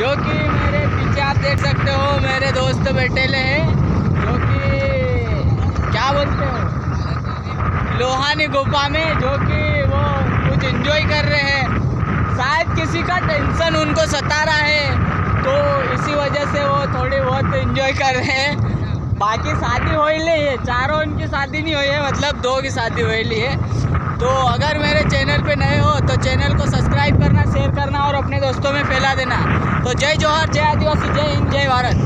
जो कि मेरे पीछे आप देख सकते हो, मेरे दोस्त बैठे ले हैं, जो कि क्या बोलते हो? लोहानी गुफा में, जो कि वो कुछ एंजॉय कर रहे हैं। शायद किसी का टेंशन उनको सता रहा है तो इसी वजह से वो थोड़ी बहुत एंजॉय कर रहे हैं। बाकी शादी हो ही नहीं है, चारों उनकी शादी नहीं हुई है मतलब दो की शादी हुई ली है। तो अगर मेरे चैनल पे नए हो तो चैनल को सब्सक्राइब करना शेयर करना और अपने दोस्तों में फैला देना। તો જય જોહર જય આદિવાસી જય હિન્દ જય ભારત.